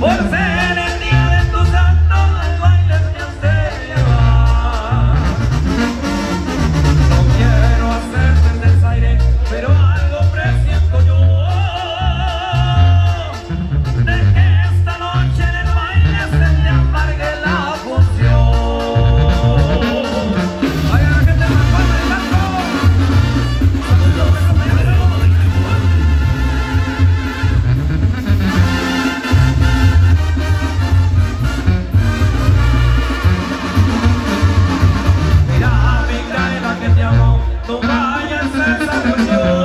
Bora, Zé! salsa, por Dios.